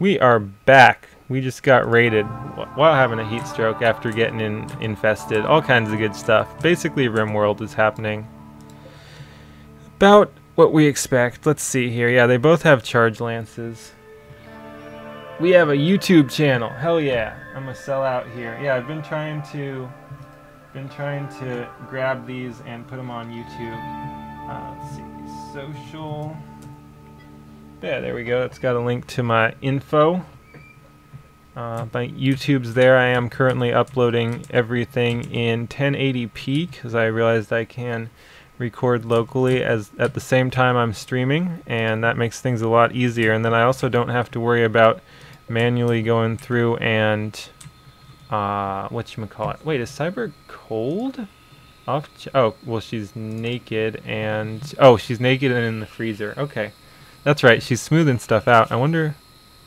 We are back. We just got raided while having a heat stroke after getting in infested. All kinds of good stuff. Basically, RimWorld is happening. About what we expect. Let's see here. Yeah, they both have charge lances. We have a YouTube channel. Hell yeah. I'm gonna sell out here. Yeah, I've been trying to been trying to grab these and put them on YouTube. Uh, let's see. Social. Yeah, there we go. It's got a link to my info. Uh, my YouTube's there. I am currently uploading everything in 1080p because I realized I can record locally as at the same time I'm streaming, and that makes things a lot easier. And then I also don't have to worry about manually going through and uh, what you call it. Wait, is Cyber cold? Off. oh, well, she's naked and oh, she's naked and in the freezer. Okay. That's right, she's smoothing stuff out. I wonder...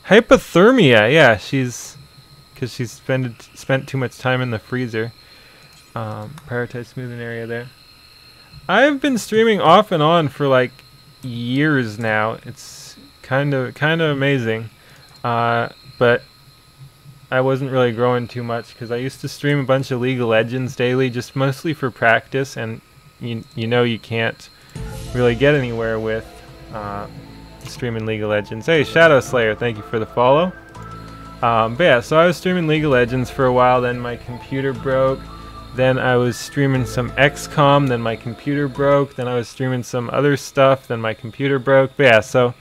Hypothermia! Yeah, she's... Because she's spent, spent too much time in the freezer. Um, prioritize smoothing area there. I've been streaming off and on for like years now. It's kind of kind of amazing, uh, but I wasn't really growing too much because I used to stream a bunch of League of Legends daily, just mostly for practice, and you you know you can't really get anywhere with uh, streaming League of Legends. Hey, Shadow Slayer, thank you for the follow. Um, but yeah, so I was streaming League of Legends for a while, then my computer broke. Then I was streaming some XCOM, then my computer broke. Then I was streaming some other stuff, then my computer broke. But yeah, so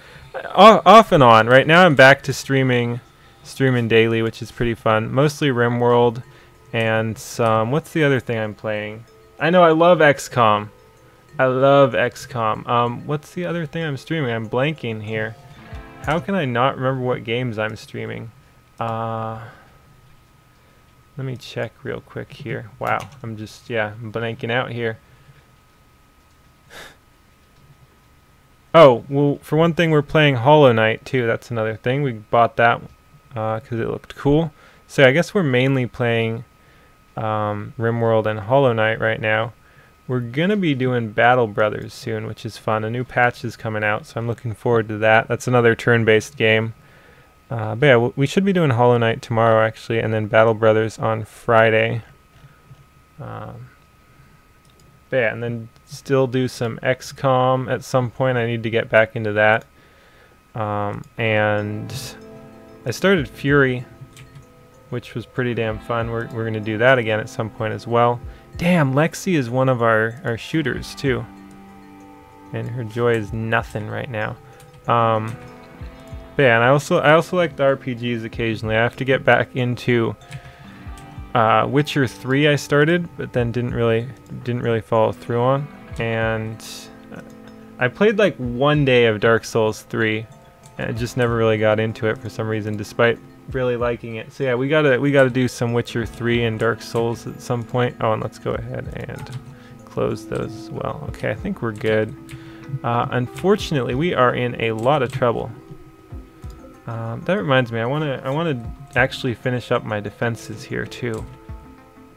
off and on. Right now I'm back to streaming streaming daily, which is pretty fun. Mostly RimWorld and some... What's the other thing I'm playing? I know I love XCOM. I love XCOM. Um, what's the other thing I'm streaming? I'm blanking here. How can I not remember what games I'm streaming? Uh, let me check real quick here. Wow, I'm just, yeah, I'm blanking out here. oh, well, for one thing, we're playing Hollow Knight, too. That's another thing. We bought that because uh, it looked cool. So I guess we're mainly playing um, RimWorld and Hollow Knight right now. We're going to be doing Battle Brothers soon, which is fun. A new patch is coming out, so I'm looking forward to that. That's another turn-based game. Uh, but yeah, we should be doing Hollow Knight tomorrow, actually, and then Battle Brothers on Friday. Um, but yeah, and then still do some XCOM at some point. I need to get back into that. Um, and I started Fury, which was pretty damn fun. We're, we're going to do that again at some point as well. Damn, Lexi is one of our, our shooters too. And her joy is nothing right now. Um, but yeah, and I also I also like the RPGs occasionally. I have to get back into uh, Witcher 3 I started, but then didn't really didn't really follow through on. And I played like one day of Dark Souls 3, and I just never really got into it for some reason, despite really liking it. So yeah, we gotta we gotta do some Witcher 3 and Dark Souls at some point. Oh, and let's go ahead and close those as well. Okay, I think we're good. Uh, unfortunately, we are in a lot of trouble. Um, that reminds me, I wanna I wanna actually finish up my defenses here too.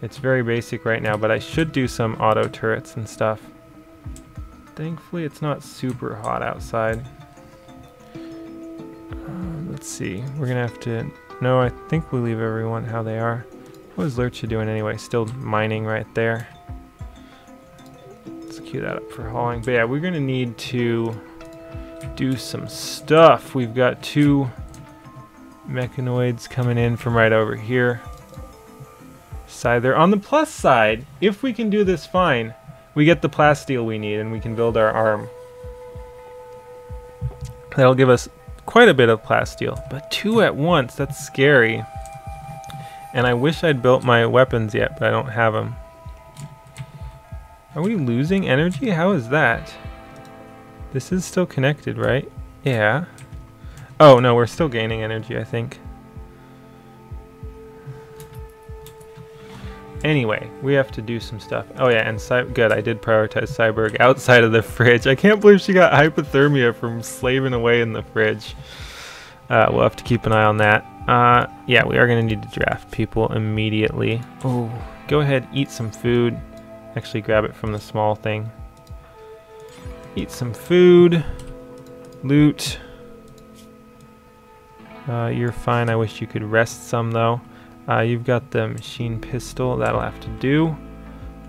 It's very basic right now, but I should do some auto turrets and stuff. Thankfully, it's not super hot outside. Uh, let's see. We're gonna have to... No, I think we leave everyone how they are. What is Lurcha doing anyway? Still mining right there. Let's queue that up for hauling. But yeah, we're gonna need to do some stuff. We've got two mechanoids coming in from right over here. Side there. On the plus side, if we can do this fine, we get the plasteel we need and we can build our arm. That'll give us quite a bit of plasteel, but two at once, that's scary. And I wish I'd built my weapons yet, but I don't have them. Are we losing energy? How is that? This is still connected, right? Yeah. Oh, no, we're still gaining energy, I think. Anyway, we have to do some stuff. Oh yeah, and Cy good, I did prioritize Cyborg outside of the fridge. I can't believe she got hypothermia from slaving away in the fridge. Uh, we'll have to keep an eye on that. Uh, yeah, we are going to need to draft people immediately. Oh, go ahead, eat some food. Actually, grab it from the small thing. Eat some food. Loot. Uh, you're fine. I wish you could rest some though. Uh, you've got the machine pistol. That'll have to do.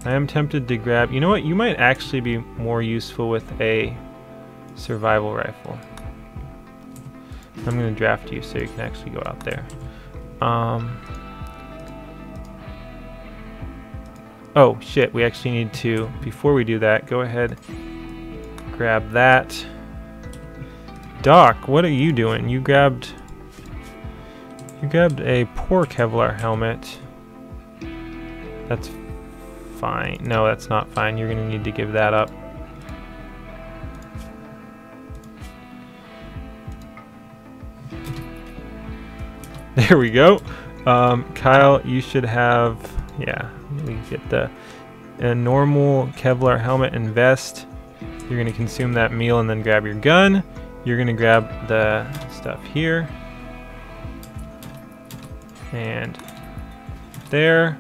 I am tempted to grab... You know what? You might actually be more useful with a survival rifle. I'm going to draft you so you can actually go out there. Um, oh, shit. We actually need to... Before we do that, go ahead. Grab that. Doc, what are you doing? You grabbed... You grabbed a poor Kevlar helmet. That's fine. No, that's not fine. You're going to need to give that up. There we go. Um, Kyle, you should have, yeah, we get the a normal Kevlar helmet and vest. You're going to consume that meal and then grab your gun. You're going to grab the stuff here. And there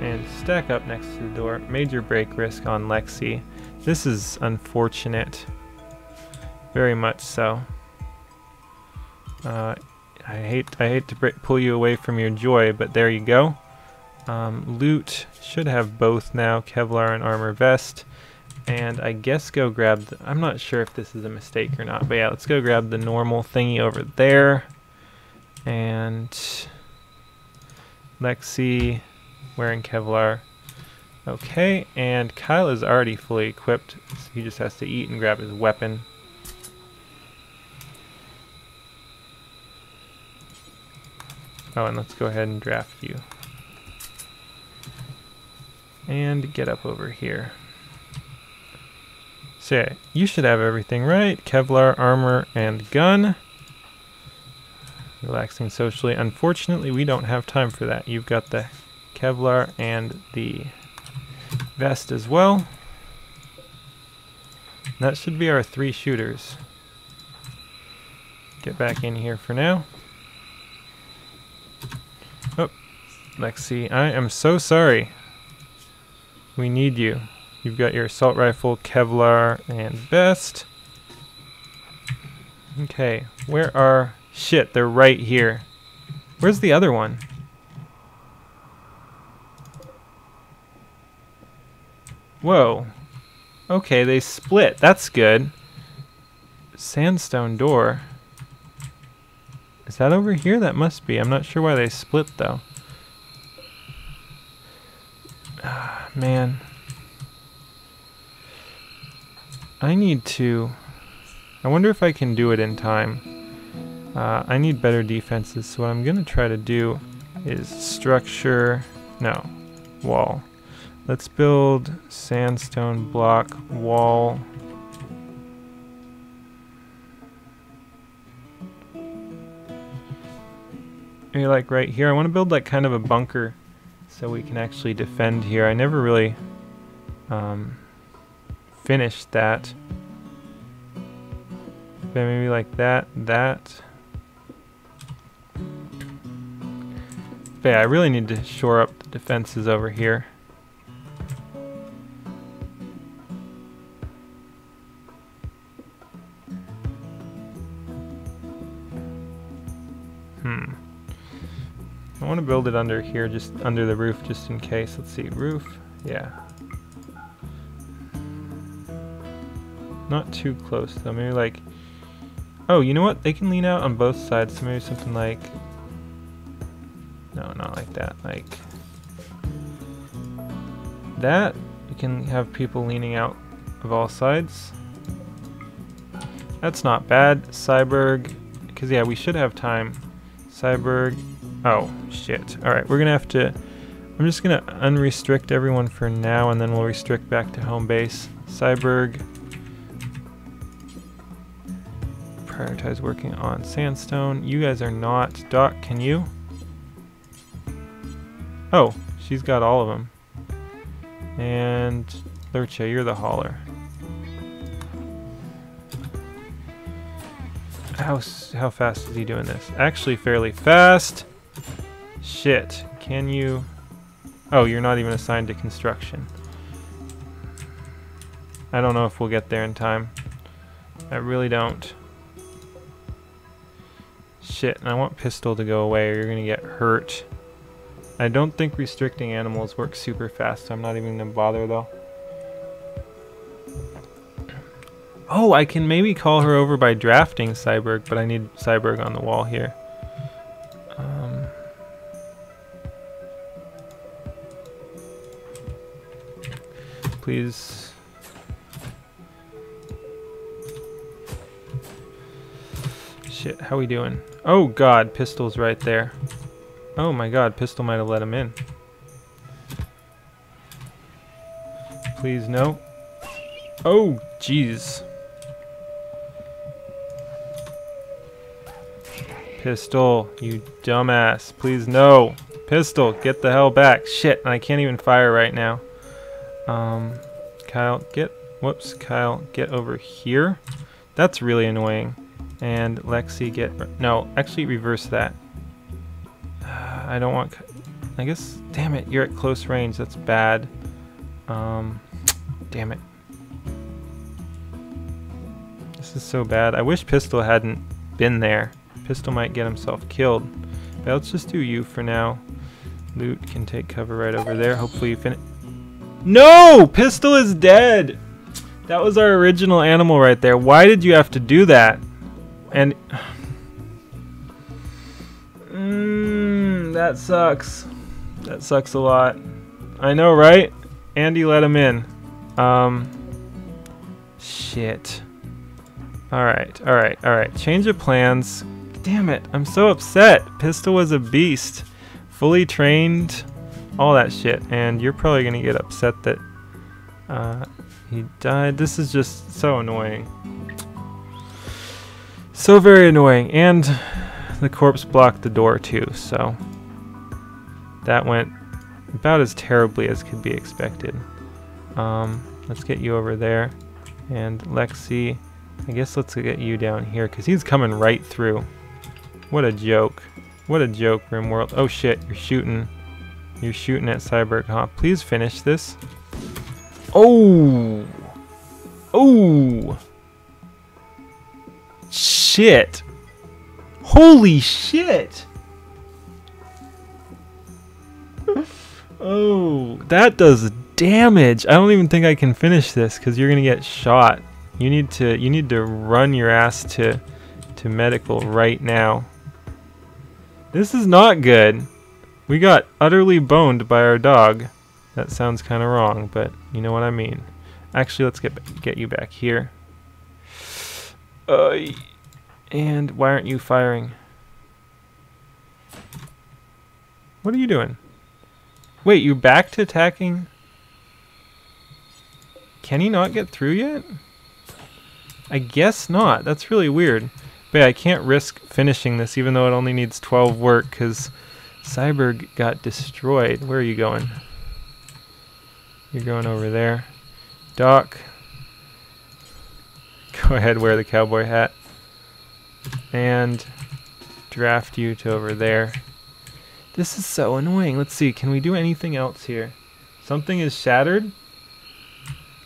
and stack up next to the door. Major break risk on Lexi. This is unfortunate. Very much so. Uh, I hate I hate to pull you away from your joy, but there you go. Um, loot should have both now, Kevlar and armor vest. And I guess go grab, the, I'm not sure if this is a mistake or not, but yeah, let's go grab the normal thingy over there. And Lexi, wearing Kevlar. Okay, and Kyle is already fully equipped, so he just has to eat and grab his weapon. Oh, and let's go ahead and draft you. And get up over here. So yeah, you should have everything right. Kevlar, armor, and gun. Relaxing socially. Unfortunately, we don't have time for that. You've got the Kevlar and the vest as well. That should be our three shooters. Get back in here for now. Oh, Lexi, I am so sorry. We need you. You've got your assault rifle, Kevlar, and vest. Okay, where are... Shit, they're right here. Where's the other one? Whoa. Okay, they split. That's good. Sandstone door. Is that over here? That must be. I'm not sure why they split, though. Ah, man. I need to... I wonder if I can do it in time. Uh, I need better defenses, so what I'm going to try to do is structure... No. Wall. Let's build sandstone block wall. Maybe like right here. I want to build like kind of a bunker so we can actually defend here. I never really um, finished that. But maybe like that, that. Yeah, I really need to shore up the defenses over here. Hmm. I want to build it under here, just under the roof, just in case. Let's see, roof, yeah. Not too close though, maybe like, oh, you know what? They can lean out on both sides, so maybe something like, no, not like that, like that. You can have people leaning out of all sides. That's not bad. Cyberg, because yeah, we should have time. Cyberg, Oh, shit. Alright, we're gonna have to... I'm just gonna unrestrict everyone for now, and then we'll restrict back to home base. Cyberg. Prioritize working on sandstone. You guys are not. Doc, can you? Oh, she's got all of them. And Lurcha, you're the hauler. How, how fast is he doing this? Actually fairly fast. Shit. Can you... Oh, you're not even assigned to construction. I don't know if we'll get there in time. I really don't. shit. And I want Pistol to go away or you're gonna get hurt. I don't think restricting animals works super fast, so I'm not even gonna bother though. Oh, I can maybe call her over by drafting Cyberg, but I need Cyberg on the wall here. Um, please. Shit, how are we doing? Oh god, pistol's right there. Oh my god, pistol might have let him in. Please no. Oh, jeez. Pistol, you dumbass. Please no. Pistol, get the hell back. Shit, I can't even fire right now. Um, Kyle, get, whoops, Kyle, get over here. That's really annoying. And Lexi, get, no, actually reverse that. I don't want, I guess, damn it, you're at close range. That's bad. Um, damn it. This is so bad. I wish Pistol hadn't been there. Pistol might get himself killed. But let's just do you for now. Loot can take cover right over there. Hopefully you finish. No! Pistol is dead! That was our original animal right there. Why did you have to do that? And... That sucks. That sucks a lot. I know, right? Andy let him in. Um... Shit. Alright, alright, alright. Change of plans. Damn it, I'm so upset. Pistol was a beast. Fully trained, all that shit. And you're probably gonna get upset that uh, he died. This is just so annoying. So very annoying. And the corpse blocked the door too, so that went about as terribly as could be expected. Um, let's get you over there. And Lexi, I guess let's get you down here because he's coming right through. What a joke. What a joke, RimWorld. Oh shit, you're shooting. You're shooting at Cyberg? Please finish this. Oh! Oh! Shit! Holy shit! Oh, that does damage. I don't even think I can finish this because you're gonna get shot. You need to you need to run your ass to to medical right now. This is not good. We got utterly boned by our dog. That sounds kind of wrong, but you know what I mean. Actually, let's get get you back here. Uh, and why aren't you firing? What are you doing? Wait, you're back to attacking? Can he not get through yet? I guess not. That's really weird. But yeah, I can't risk finishing this even though it only needs 12 work because Cyberg got destroyed. Where are you going? You're going over there. Doc. Go ahead, wear the cowboy hat. And draft you to over there. This is so annoying. Let's see, can we do anything else here? Something is shattered?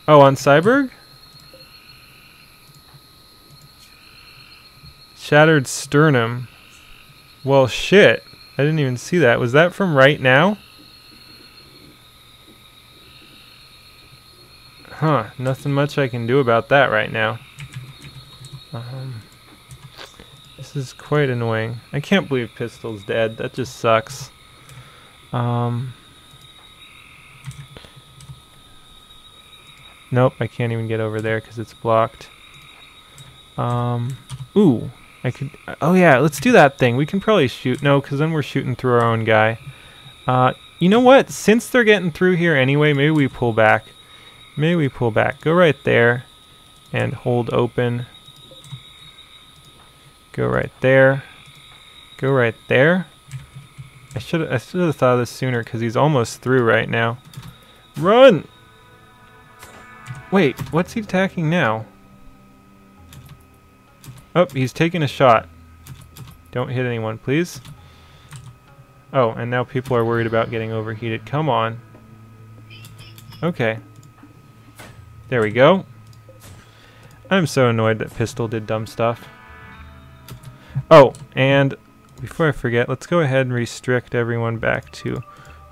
Oh, on Cyberg? Shattered sternum. Well, shit. I didn't even see that. Was that from right now? Huh. Nothing much I can do about that right now. Um, is quite annoying. I can't believe Pistol's dead. That just sucks. Um... Nope, I can't even get over there because it's blocked. Um, ooh, I could, oh yeah, let's do that thing. We can probably shoot, no, because then we're shooting through our own guy. Uh, you know what? Since they're getting through here anyway, maybe we pull back. Maybe we pull back. Go right there and hold open. Go right there. Go right there. I should I should have thought of this sooner because he's almost through right now. Run! Wait, what's he attacking now? Oh, he's taking a shot. Don't hit anyone, please. Oh, and now people are worried about getting overheated. Come on. Okay. There we go. I'm so annoyed that Pistol did dumb stuff. Oh, and before I forget, let's go ahead and restrict everyone back to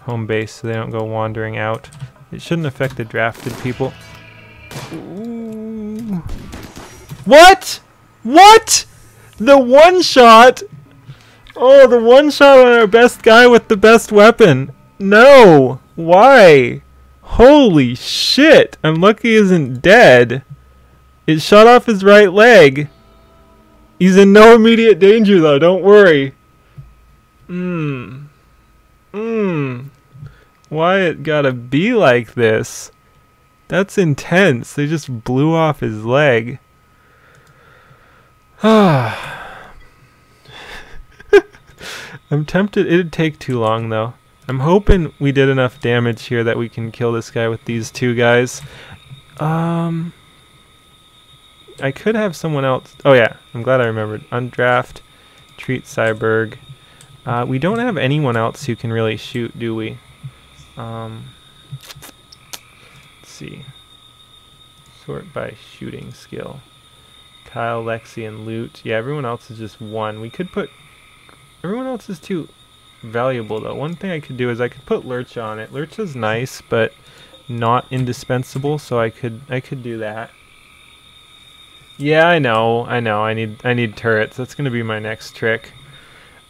home base so they don't go wandering out. It shouldn't affect the drafted people. Ooh. What? What? The one shot? Oh, the one shot on our best guy with the best weapon. No. Why? Holy shit. I'm lucky he isn't dead. It shot off his right leg. He's in no immediate danger though, don't worry. Mmm. Mmm. Why it gotta be like this? That's intense. They just blew off his leg. Ah. I'm tempted. It'd take too long, though. I'm hoping we did enough damage here that we can kill this guy with these two guys. Um, I could have someone else. Oh, yeah. I'm glad I remembered. Undraft, treat Cyberg. Uh, we don't have anyone else who can really shoot, do we? Um, let's see. Sort by shooting skill. Kyle, Lexi, and Loot. Yeah, everyone else is just one. We could put... Everyone else is too valuable, though. One thing I could do is I could put Lurch on it. Lurch is nice, but not indispensable, so I could I could do that. Yeah, I know, I know. I need I need turrets. That's gonna be my next trick.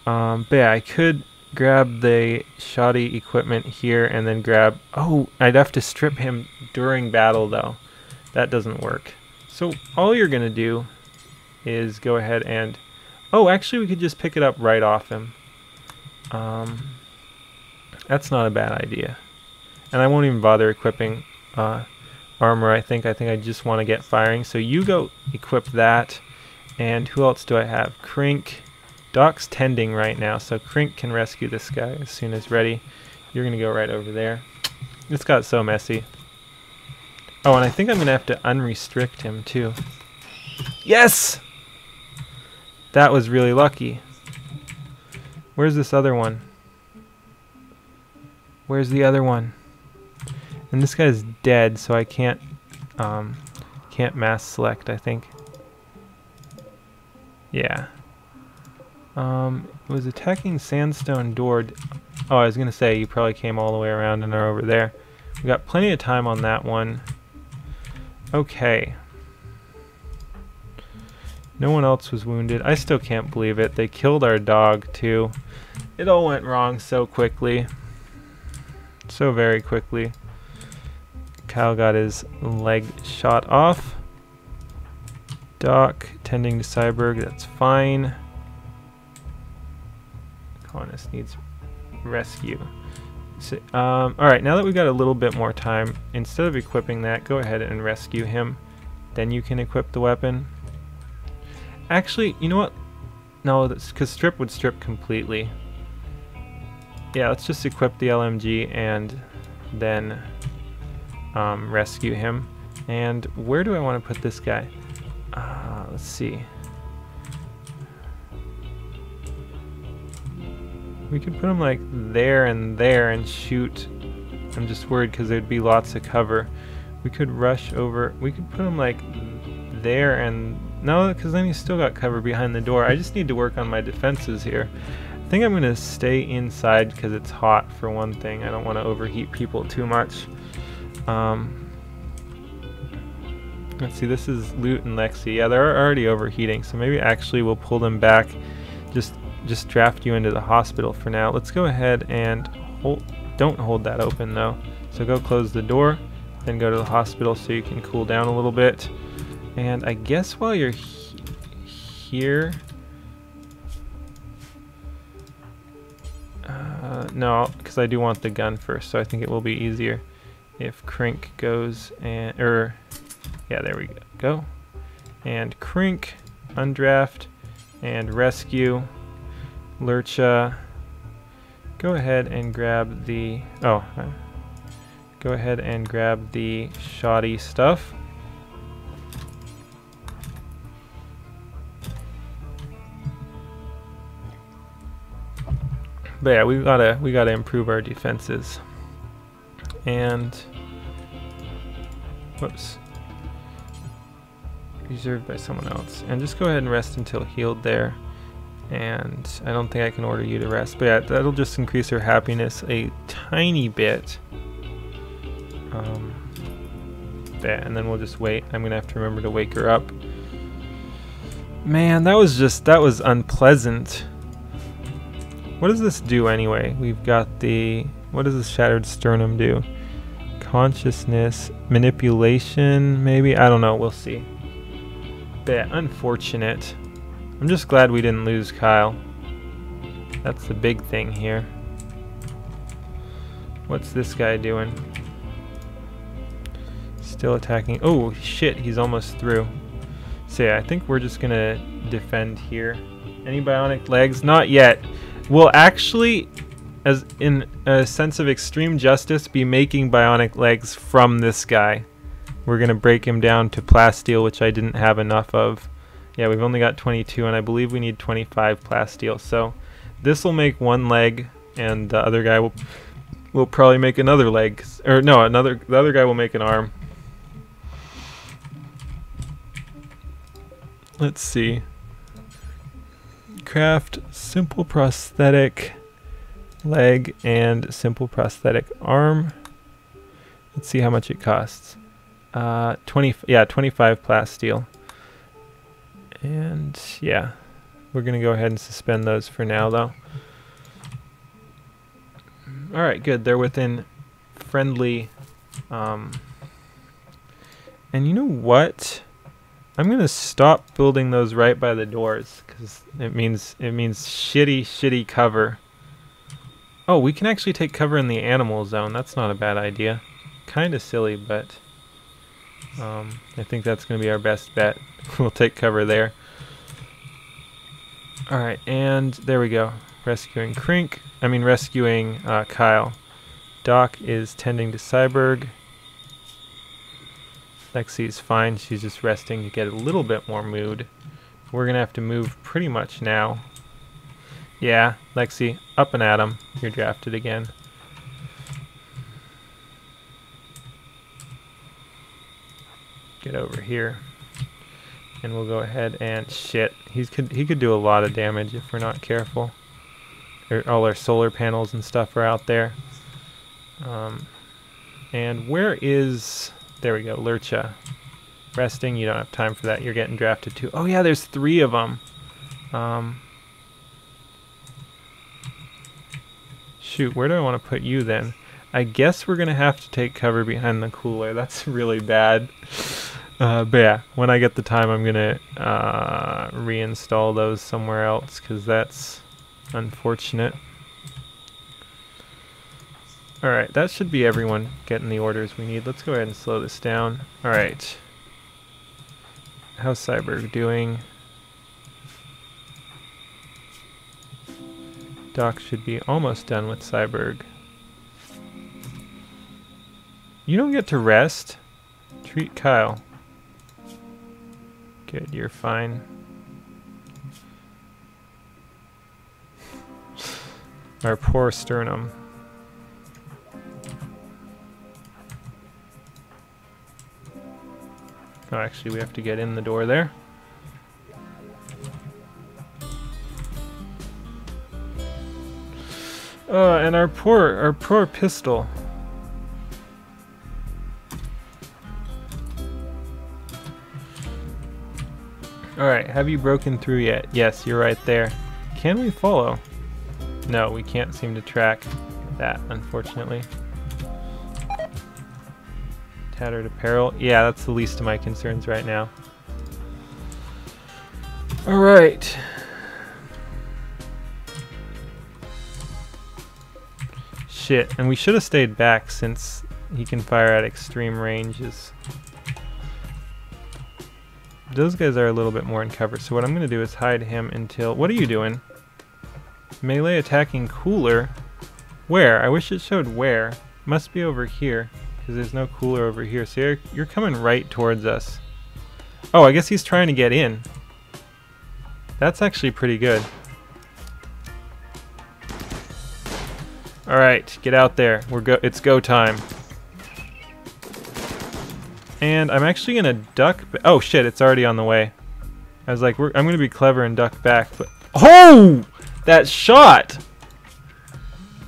Um, but yeah, I could grab the shoddy equipment here and then grab... Oh, I'd have to strip him during battle, though. That doesn't work. So all you're going to do is go ahead and... Oh, actually, we could just pick it up right off him. Um, that's not a bad idea. And I won't even bother equipping uh, armor, I think. I think I just want to get firing. So you go equip that. And who else do I have? Krink. Doc's tending right now, so Krink can rescue this guy as soon as ready. You're going to go right over there. This got so messy. Oh, and I think I'm going to have to unrestrict him, too. Yes! That was really lucky. Where's this other one? Where's the other one? And this guy's dead, so I can't, um, can't mass select, I think. Yeah. Um, it was attacking sandstone door. Oh, I was going to say, you probably came all the way around and are over there. We got plenty of time on that one. Okay. No one else was wounded. I still can't believe it. They killed our dog, too. It all went wrong so quickly. So very quickly. Kyle got his leg shot off. Doc tending to Cyberg, that's fine. Colonist needs rescue. So, um, Alright, now that we've got a little bit more time, instead of equipping that, go ahead and rescue him. Then you can equip the weapon. Actually, you know what? No, because strip would strip completely. Yeah, let's just equip the LMG and then um, rescue him. And where do I want to put this guy? Uh, let's see. We could put him like there and there and shoot. I'm just worried because there'd be lots of cover. We could rush over. We could put him like there and... No, because then he's still got cover behind the door. I just need to work on my defenses here. I think I'm going to stay inside because it's hot for one thing. I don't want to overheat people too much. Um, let's see, this is Loot and Lexi. Yeah, they're already overheating, so maybe actually we'll pull them back just just draft you into the hospital for now. Let's go ahead and hold, don't hold that open though. So go close the door, then go to the hospital so you can cool down a little bit. And I guess while you're he here, uh, no, because I do want the gun first, so I think it will be easier if Krink goes and, or, yeah, there we go. Go and Krink, undraft, and rescue. Lurcha, go ahead and grab the, oh, uh, go ahead and grab the shoddy stuff. But yeah, we gotta we gotta improve our defenses. And whoops. Reserved by someone else. And just go ahead and rest until healed there. And I don't think I can order you to rest. But yeah, that'll just increase her happiness a tiny bit. Um, and then we'll just wait. I'm going to have to remember to wake her up. Man, that was just, that was unpleasant. What does this do anyway? We've got the, what does this shattered sternum do? Consciousness, manipulation, maybe? I don't know, we'll see. Bit unfortunate. I'm just glad we didn't lose Kyle. That's the big thing here. What's this guy doing? Still attacking. Oh, shit, he's almost through. So yeah, I think we're just gonna defend here. Any bionic legs? Not yet will actually, as in a sense of extreme justice, be making bionic legs from this guy. We're going to break him down to plasteel, which I didn't have enough of. Yeah, we've only got 22, and I believe we need 25 plasteel. So this will make one leg, and the other guy will will probably make another leg. Or no, another the other guy will make an arm. Let's see craft simple prosthetic leg and simple prosthetic arm. Let's see how much it costs. Uh, 20, yeah, 25 plasteel. And yeah, we're going to go ahead and suspend those for now though. Alright, good. They're within friendly. Um, and you know what? I'm gonna stop building those right by the doors because it means it means shitty shitty cover. Oh, we can actually take cover in the animal zone. That's not a bad idea. Kind of silly, but um, I think that's gonna be our best bet. we'll take cover there. All right, and there we go. Rescuing Krink. I mean, rescuing uh, Kyle. Doc is tending to Cyborg. Lexi's fine. She's just resting to get a little bit more mood. We're going to have to move pretty much now. Yeah, Lexi, up and at 'em. You're drafted again. Get over here. And we'll go ahead and shit. He's could he could do a lot of damage if we're not careful. Er, all our solar panels and stuff are out there. Um, and where is there we go, Lurcha. Resting, you don't have time for that. You're getting drafted too. Oh yeah, there's three of them. Um, shoot, where do I want to put you then? I guess we're going to have to take cover behind the cooler. That's really bad. Uh, but yeah, when I get the time, I'm going to uh, reinstall those somewhere else because that's unfortunate. Alright, that should be everyone getting the orders we need. Let's go ahead and slow this down. Alright. How's Cyborg doing? Doc should be almost done with Cyborg. You don't get to rest. Treat Kyle. Good, you're fine. Our poor sternum. Oh, actually, we have to get in the door there. Uh, and our poor, our poor pistol. Alright, have you broken through yet? Yes, you're right there. Can we follow? No, we can't seem to track that, unfortunately. Tattered apparel. Yeah, that's the least of my concerns right now. Alright. Shit, and we should have stayed back since he can fire at extreme ranges. Those guys are a little bit more in cover, so what I'm going to do is hide him until... What are you doing? Melee attacking cooler? Where? I wish it showed where. Must be over here. Because there's no cooler over here. So you're, you're coming right towards us. Oh, I guess he's trying to get in. That's actually pretty good. Alright, get out there. We're go it's go time. And I'm actually gonna duck oh shit, it's already on the way. I was like, I'm gonna be clever and duck back, but Oh! That shot!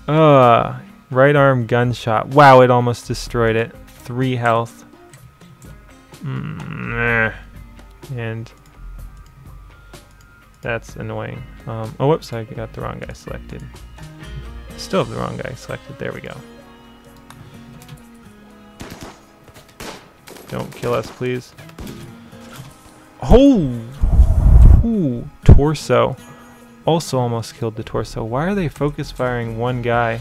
Uh, right arm gunshot. Wow, it almost destroyed it. Three health. Mm, and that's annoying. Um, oh, whoops, I got the wrong guy selected. Still have the wrong guy selected. There we go. Don't kill us, please. Oh! Ooh, torso. Also almost killed the torso. Why are they focus firing one guy?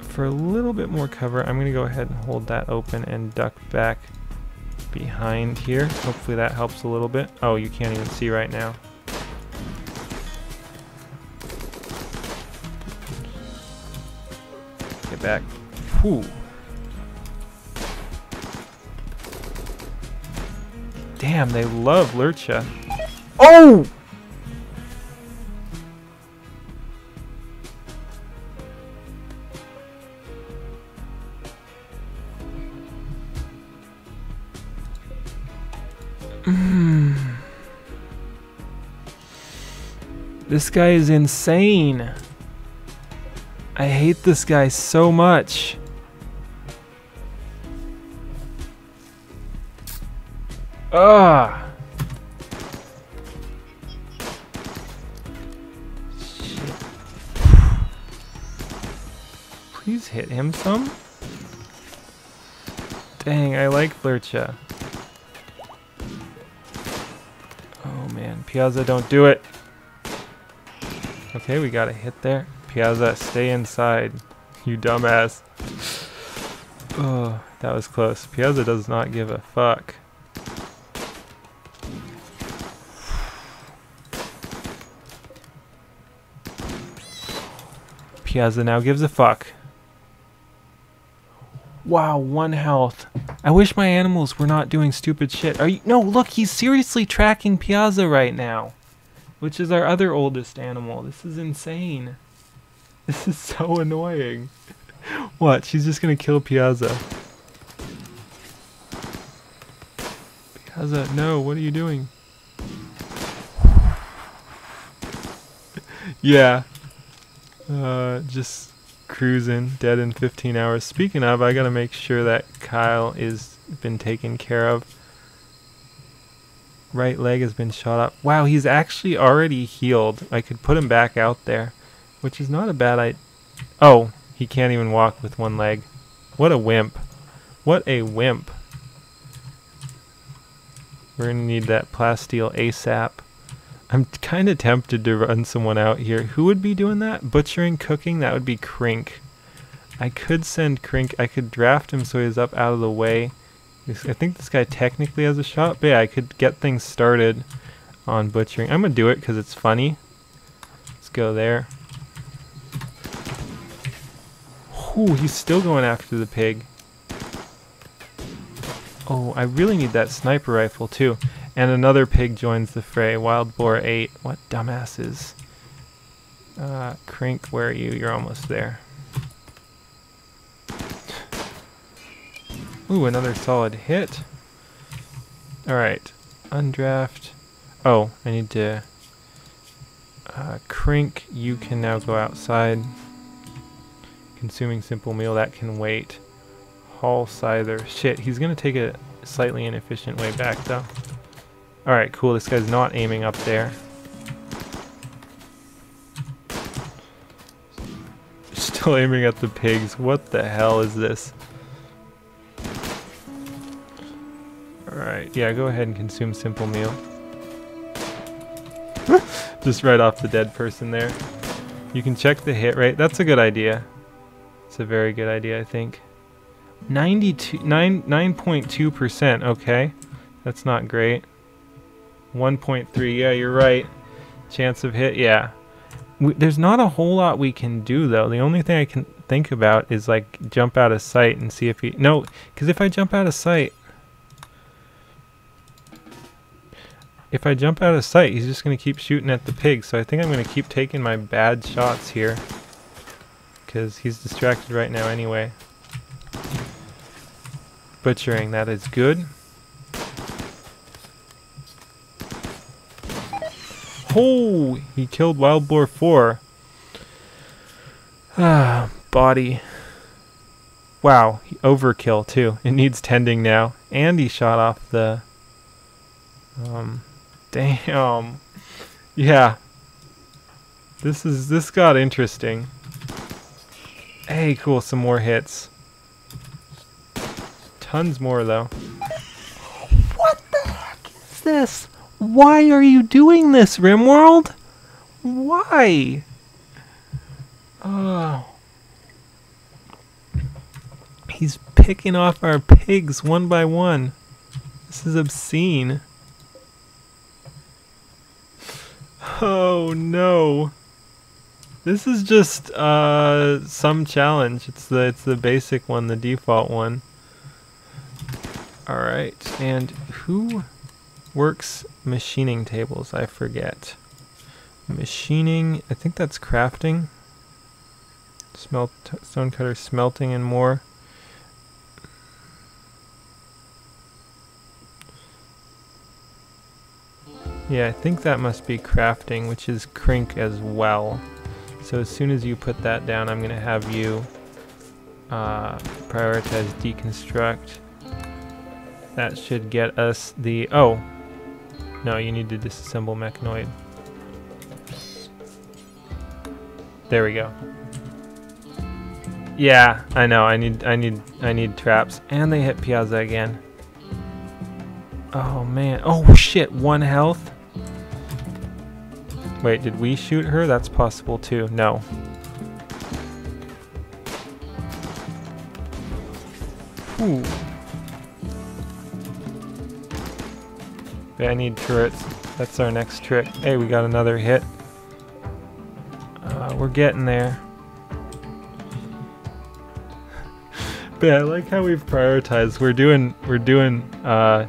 For a little bit more cover, I'm going to go ahead and hold that open and duck back behind here. Hopefully that helps a little bit. Oh, you can't even see right now. Back. Whew. Damn, they love Lurcha. Oh! Mm. This guy is insane. I hate this guy so much. Ah. Shit. Please hit him some. Dang, I like Lurcha. Oh man, Piazza, don't do it. Okay, we got a hit there. Piazza, stay inside. You dumbass. Oh, that was close. Piazza does not give a fuck. Piazza now gives a fuck. Wow, one health. I wish my animals were not doing stupid shit. Are you- No, look, he's seriously tracking Piazza right now which is our other oldest animal. This is insane. This is so annoying. what? She's just gonna kill Piazza. Piazza, no, what are you doing? yeah. Uh, just cruising, dead in 15 hours. Speaking of, I gotta make sure that Kyle is been taken care of. Right leg has been shot up. Wow, he's actually already healed. I could put him back out there, which is not a bad idea. Oh, he can't even walk with one leg. What a wimp. What a wimp. We're going to need that plasteel ASAP. I'm kind of tempted to run someone out here. Who would be doing that? Butchering, cooking? That would be Crink. I could send Crink. I could draft him so he's up out of the way. I think this guy technically has a shot, but yeah, I could get things started on butchering. I'm gonna do it because it's funny. Let's go there. Ooh, he's still going after the pig. Oh, I really need that sniper rifle too. And another pig joins the fray. Wild Boar 8. What dumbasses. Uh, Crink, where are you? You're almost there. Ooh, another solid hit. Alright. Undraft. Oh, I need to... Uh, Crink, you can now go outside. Consuming simple meal, that can wait. Haul Scyther. Shit, he's gonna take a slightly inefficient way back, though. Alright, cool. This guy's not aiming up there. Still aiming at the pigs. What the hell is this? Alright, yeah, go ahead and consume simple meal. Just right off the dead person there. You can check the hit rate. That's a good idea. It's a very good idea, I think. 92, 9, 9.2%, okay. That's not great. 1.3, yeah, you're right. Chance of hit, yeah. We, there's not a whole lot we can do, though. The only thing I can think about is, like, jump out of sight and see if he... No, because if I jump out of sight, if I jump out of sight, he's just going to keep shooting at the pig. So I think I'm going to keep taking my bad shots here. Because he's distracted right now anyway. Butchering, that is good. Oh, he killed Wild Boar 4. Ah, body. Wow, overkill too. It needs tending now. And he shot off the... Um, damn. Yeah. This is, this got interesting. Hey, cool, some more hits. Tons more though. What the heck is this? Why are you doing this, Rimworld? Why? Oh. He's picking off our pigs one by one. This is obscene. Oh no. This is just uh some challenge. It's the it's the basic one, the default one. Alright, and who works machining tables? I forget. Machining, I think that's crafting. Smelt stonecutter smelting and more. Yeah, I think that must be crafting, which is crink as well. So as soon as you put that down, I'm going to have you uh, prioritize deconstruct. That should get us the... Oh! No, you need to disassemble mechanoid. There we go. Yeah, I know. I need I need I need traps. And they hit Piazza again. Oh man. Oh shit, one health. Wait, did we shoot her? That's possible too. No. Ooh. I need turrets. That's our next trick. Hey, we got another hit. Uh, we're getting there. but yeah, I like how we've prioritized. We're doing we're doing uh,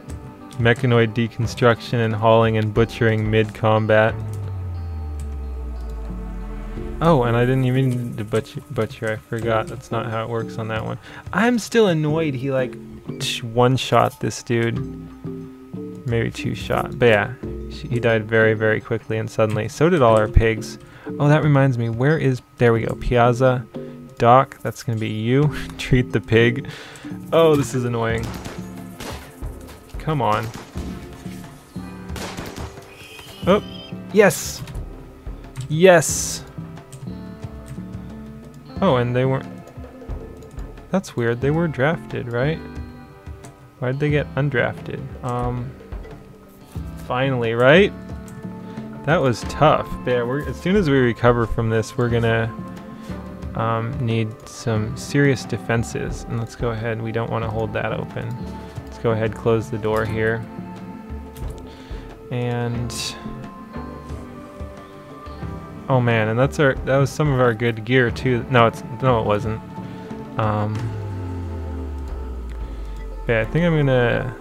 mechanoid deconstruction and hauling and butchering mid combat. Oh, and I didn't even butcher, butcher. I forgot. That's not how it works on that one. I'm still annoyed he like one shot this dude maybe two shot. But yeah, he died very, very quickly and suddenly. So did all our pigs. Oh, that reminds me. Where is... There we go. Piazza. Doc, that's going to be you. Treat the pig. Oh, this is annoying. Come on. Oh, yes. Yes. Oh, and they weren't... That's weird. They were drafted, right? Why'd they get undrafted? Um... Finally, right? That was tough. Yeah, we're, as soon as we recover from this, we're gonna um, need some serious defenses. And let's go ahead, we don't want to hold that open. Let's go ahead, close the door here. And oh man, and that's our that was some of our good gear too. No, it's no, it wasn't. Um, yeah, I think I'm gonna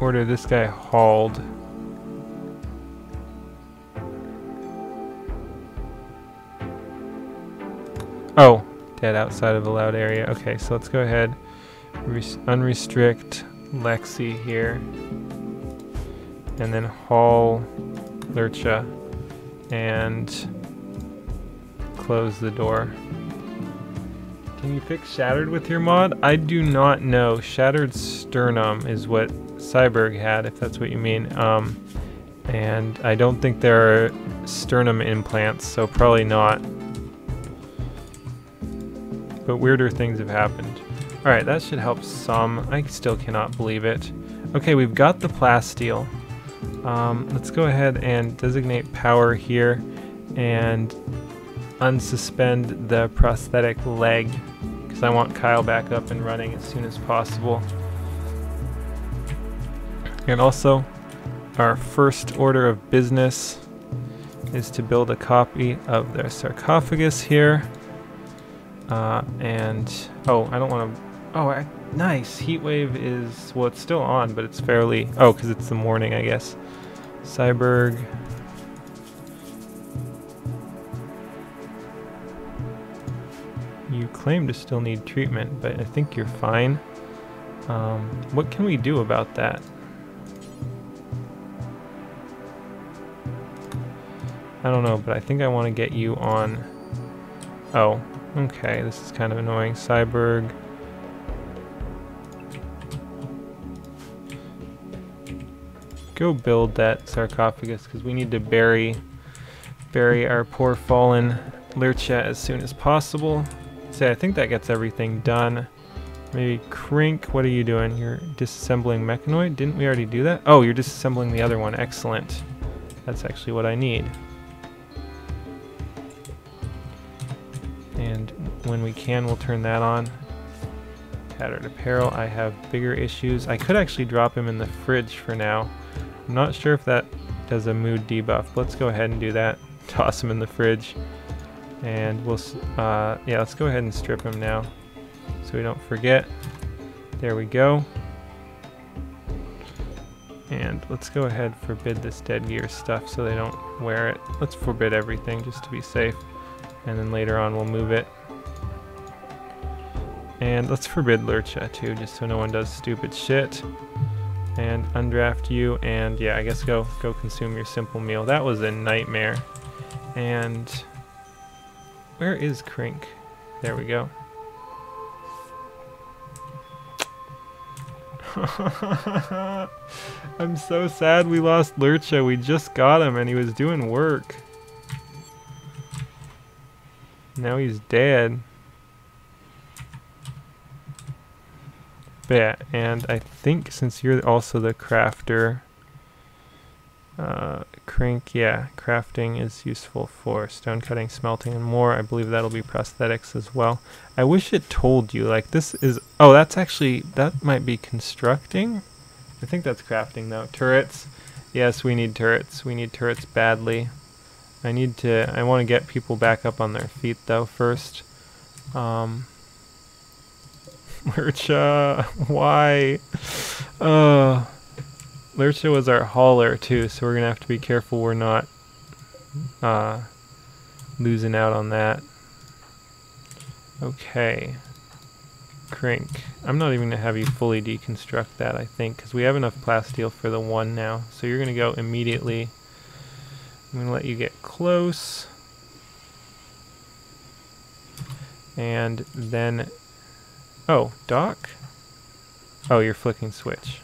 order this guy hauled. Oh, dead outside of loud area. Okay, so let's go ahead, unrestrict Lexi here, and then haul Lurcha, and close the door. Can you fix Shattered with your mod? I do not know. Shattered Sternum is what Cyberg had, if that's what you mean. Um, and I don't think there are sternum implants, so probably not. But weirder things have happened. Alright, that should help some. I still cannot believe it. Okay, we've got the plasteel. Um, let's go ahead and designate power here and unsuspend the prosthetic leg because I want Kyle back up and running as soon as possible. And also, our first order of business is to build a copy of their sarcophagus here. Uh, and, oh, I don't want to, oh, I, nice. Heatwave is, well, it's still on, but it's fairly, oh, because it's the morning, I guess. Cyberg. You claim to still need treatment, but I think you're fine. Um, what can we do about that? I don't know, but I think I want to get you on... Oh, okay, this is kind of annoying. Cyberg... Go build that sarcophagus, because we need to bury, bury our poor fallen Lurcha as soon as possible. Say, I think that gets everything done. Maybe Crink, what are you doing? You're disassembling Mechanoid? Didn't we already do that? Oh, you're disassembling the other one. Excellent. That's actually what I need. And when we can, we'll turn that on. Tattered Apparel, I have bigger issues. I could actually drop him in the fridge for now. I'm not sure if that does a mood debuff. Let's go ahead and do that. Toss him in the fridge. And we'll, uh, yeah, let's go ahead and strip him now so we don't forget. There we go. And let's go ahead forbid this dead gear stuff so they don't wear it. Let's forbid everything just to be safe. And then later on we'll move it. And let's forbid Lurcha too, just so no one does stupid shit. And undraft you, and yeah, I guess go go consume your simple meal. That was a nightmare. And where is Krink? There we go. I'm so sad we lost Lurcha. We just got him and he was doing work. Now he's dead. Yeah, and I think since you're also the crafter, uh, Krink, yeah, crafting is useful for stone cutting, smelting, and more. I believe that'll be prosthetics as well. I wish it told you, like, this is... Oh, that's actually... That might be constructing? I think that's crafting, though. Turrets. Yes, we need turrets. We need turrets badly. I need to... I want to get people back up on their feet, though, first. Um... Lurcha, why? Uh... Lurcha was our hauler too, so we're gonna have to be careful we're not uh, losing out on that. Okay. Krink. I'm not even gonna have you fully deconstruct that, I think, because we have enough plasteel for the one now. So you're gonna go immediately. I'm gonna let you get close. And then, oh, Doc? Oh, you're flicking switch.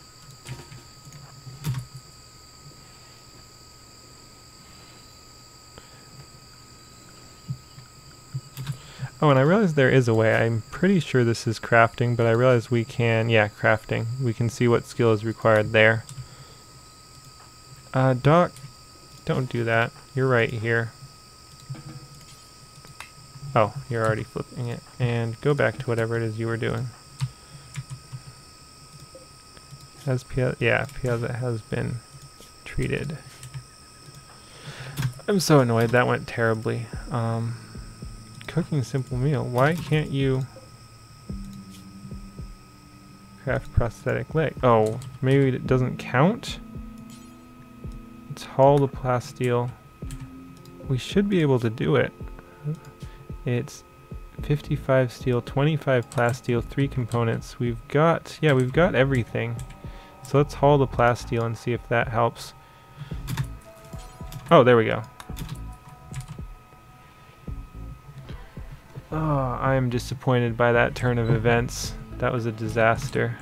Oh, and I realize there is a way. I'm pretty sure this is crafting, but I realize we can, yeah, crafting. We can see what skill is required there. Uh, Doc, don't do that. You're right here. Oh, you're already flipping it. And go back to whatever it is you were doing. Has Pia yeah, Piazza has been treated. I'm so annoyed that went terribly. Um, cooking a simple meal. Why can't you craft prosthetic leg? Oh, maybe it doesn't count? Let's haul the plasteel. We should be able to do it. It's 55 steel, 25 plasteel, 3 components. We've got, yeah, we've got everything. So let's haul the plasteel and see if that helps. Oh, there we go. Oh, I am disappointed by that turn of events. That was a disaster.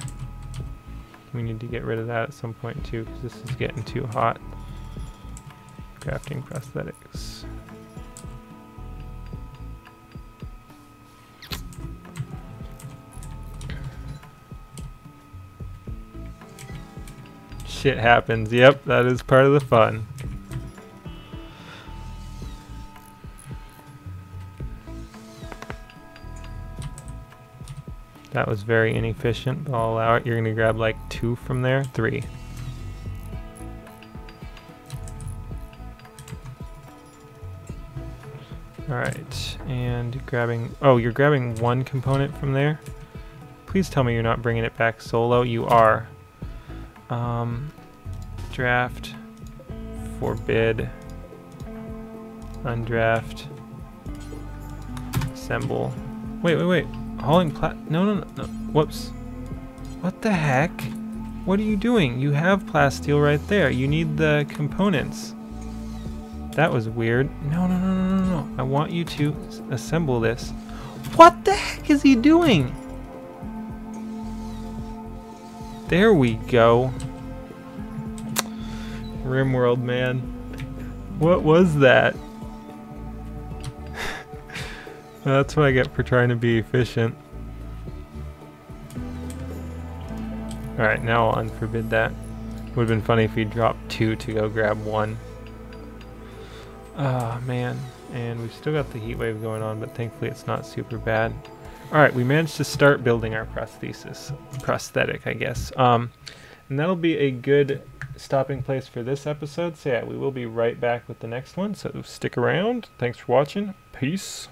We need to get rid of that at some point too, because this is getting too hot. Crafting prosthetics. Shit happens. Yep, that is part of the fun. That was very inefficient, but I'll allow it. You're going to grab like two from there? Three. Alright, and grabbing... Oh, you're grabbing one component from there? Please tell me you're not bringing it back solo. You are. Um, draft, forbid, undraft, assemble. Wait, wait, wait. Hauling plat- no, no, no, no, whoops. What the heck? What are you doing? You have plasteel right there. You need the components. That was weird. No, no, no, no, no, no. I want you to assemble this. What the heck is he doing? There we go. Rimworld, man. What was that? That's what I get for trying to be efficient. Alright, now I'll unforbid that. Would have been funny if he dropped two to go grab one. Ah, oh, man. And we've still got the heat wave going on, but thankfully it's not super bad. Alright, we managed to start building our prosthesis. Prosthetic, I guess. Um, and that'll be a good stopping place for this episode. So yeah, we will be right back with the next one. So stick around. Thanks for watching. Peace.